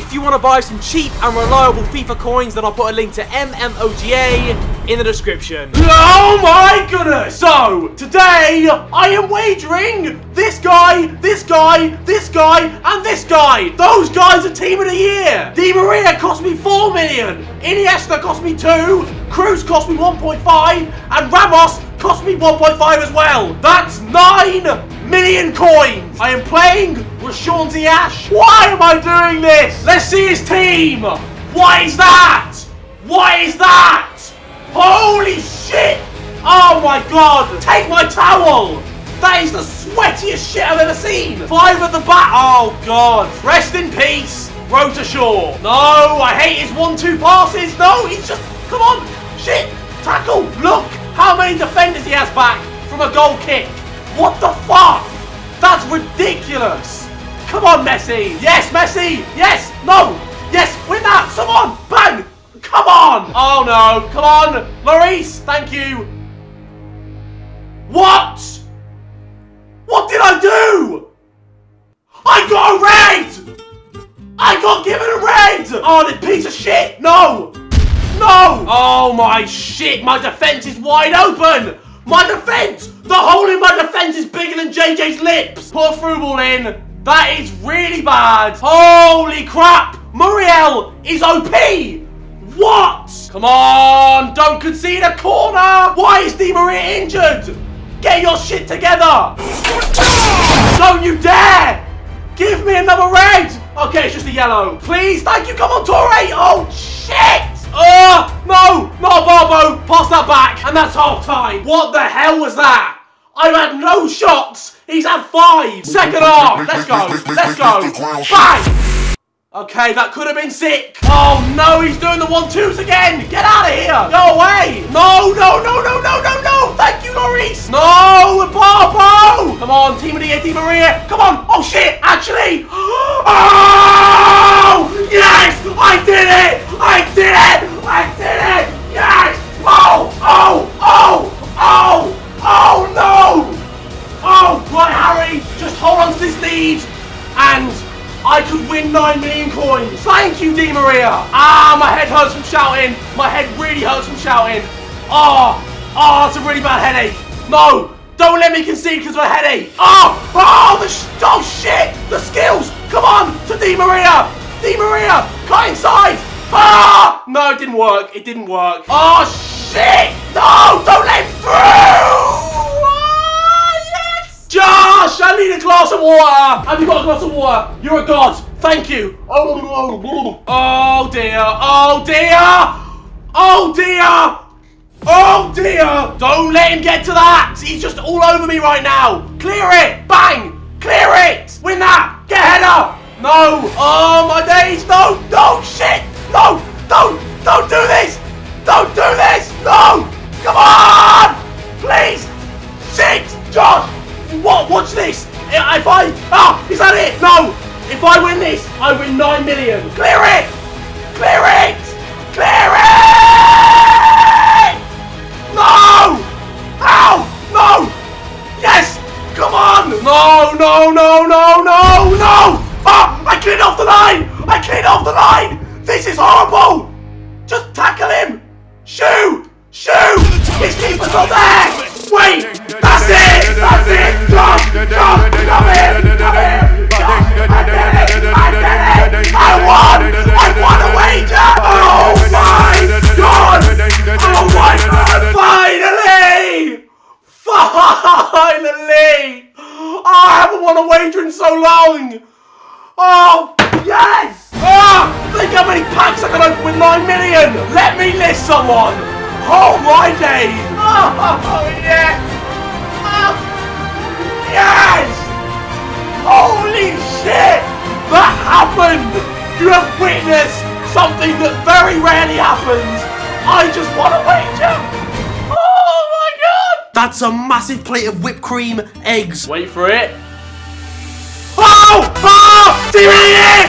If you want to buy some cheap and reliable FIFA coins, then I'll put a link to MMOGA in the description. Oh my goodness! So, today, I am wagering this guy, this guy, this guy, and this guy. Those guys are team of the year. Di Maria cost me 4 million. Iniesta cost me 2. Kroos cost me 1.5. And Ramos cost me 1.5 as well. That's 9 million coins. I am playing with Sean Ziyech. Why am I doing this? Let's see his team. What is that? What is that? Holy shit! Oh my god! Take my towel! That is the sweatiest shit I've ever seen! Five at the back! Oh god! Rest in peace, Wroetoshaw! No, I hate his one-two passes! No, he's just... Come on! Shit! Tackle! Look how many defenders he has back from a goal kick! What the fuck? That's ridiculous! Come on, Messi! Yes, Messi! Yes! No! Yes! Win that! Someone! Bang! Come on! Oh no! Come on! Maurice! Thank you! What? What did I do? I got a red! I got given a red! Oh, this piece of shit! No! No! Oh my shit! My defense is wide open! My defense! The hole in my defense is bigger than JJ's lips! Put a through ball in. That is really bad. Holy crap! Muriel is OP! What? Come on! Don't concede a corner! Why is Di Maria injured? Get your shit together! Don't you dare! Give me another red! Okay, it's just a yellow. Please, thank you, come on, Torre! Oh, shit! Oh, no! No, Barbo! Pass that back, and that's half time. What the hell was that? I've had no shots! He's had five! Second half! Let's go! Let's go! Bang! Okay, that could have been sick. Oh no, he's doing the one-twos again. Get out of here. Go away. No, no, no, no, no, no, no. Thank you, Maurice. No, Barbo. Come on, Team of the Year, Di Maria. Come on. Oh shit, actually. Lead and I could win 9 million coins. Thank you, Di Maria. Ah, my head hurts from shouting. My head really hurts from shouting. Ah, ah, oh, oh, it's a really bad headache. No, don't let me concede because of a headache. Oh, oh, the oh shit, the skills. Come on, to Di Maria. Di Maria, cut inside. Ah, no, it didn't work. It didn't work. Oh shit, no, don't let him through. Josh, I need a glass of water. Have you got a glass of water? You're a god. Thank you. Oh, oh dear. Oh dear. Oh dear. Oh dear. Don't let him get to that. He's just all over me right now. Clear it. Bang. Clear it. Win that. Get header. No. Oh my days. No. No. What? Watch this! If I... Ah! Is that it? No! If I win this, I win 9 million. Clear it! Clear it! Clear it! No! Ow! No! Yes! Come on! No, no, no, no, no, no! Ah! I cleared off the line! I cleared off the line! This is horrible! Just tackle him! Shoot! Shoot! His keeper's not there! In so long! Oh, yes! Ah! Think how many packs I can open with 9 million! Let me list someone! Oh my days! Oh, yes! Oh, yes! Holy shit! That happened! You have witnessed something that very rarely happens! I just want to wager! Oh my god! That's a massive plate of whipped cream, eggs. Wait for it. Oh! See